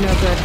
no good.